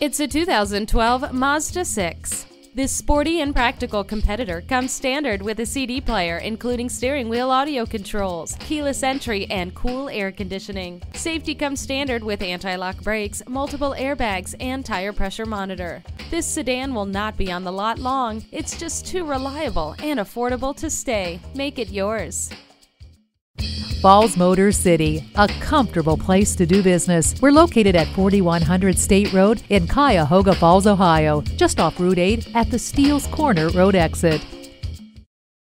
It's a 2012 Mazda 6. This sporty and practical competitor comes standard with a CD player, including steering wheel audio controls, keyless entry, and cool air conditioning. Safety comes standard with anti lock brakes, multiple airbags, and tire pressure monitor. This sedan will not be on the lot long. It's just too reliable and affordable to stay. Make it yours. Falls Motor City, a comfortable place to do business. We're located at 4100 State Road in Cuyahoga Falls, Ohio, just off Route 8 at the Steels Corner Road exit.